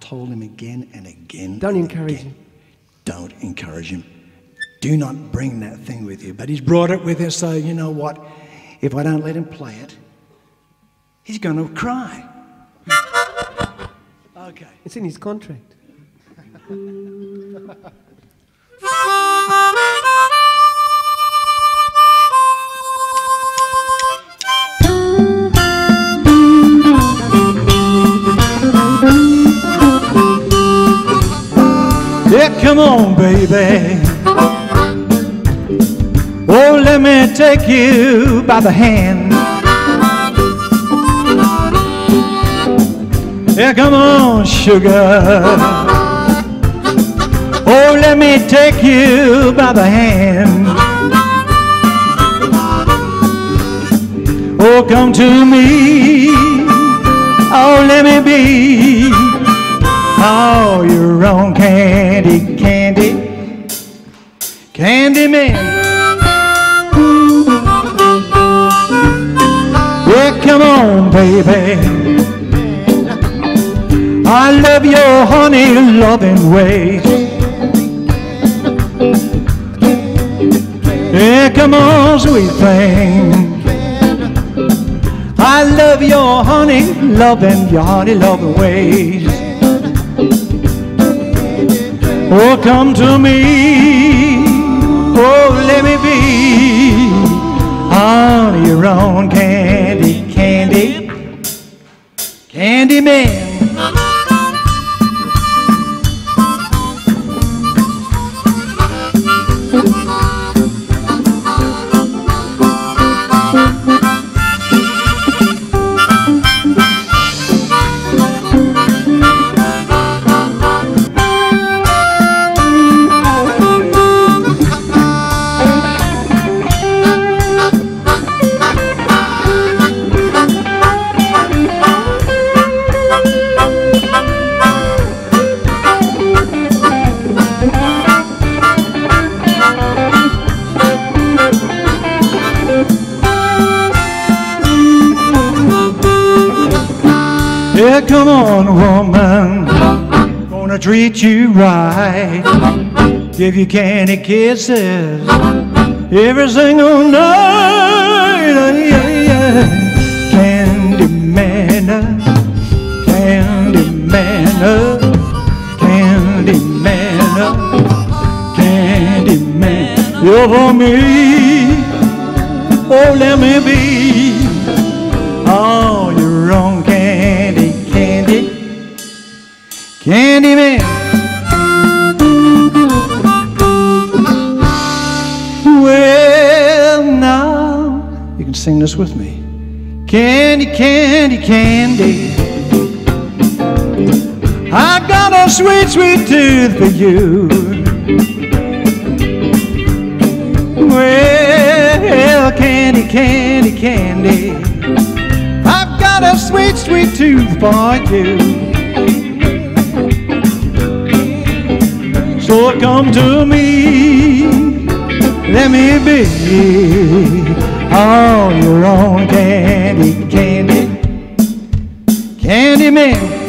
told him again and again. Don't and encourage again, him. Don't encourage him. Do not bring that thing with you. But he's brought it with him, so you know what? If I don't let him play it, he's going to cry. Okay. It's in his contract. come on, baby. Oh, let me take you by the hand. Yeah, come on, sugar. Oh, let me take you by the hand. Oh, come to me. Oh, let me be. Oh, your own candy, candy man. Yeah, come on, baby. I love your honey loving ways. Yeah, come on, sweet thing. I love your honey loving, your honey loving ways. Oh, come to me. Oh, let me be on your own candy, candy, candy man. Yeah, come on, woman. Gonna treat you right. Give you candy kisses every single night. Uh, yeah, yeah. Candy man, uh, candy man, uh, candy man, uh, candy man. You're for me. Oh, let me be sing this with me. Candy, candy, candy. I got a sweet, sweet tooth for you. Well, candy, candy, candy. I've got a sweet, sweet tooth for you. So come to me, let me be all your own candy, candy, candy man.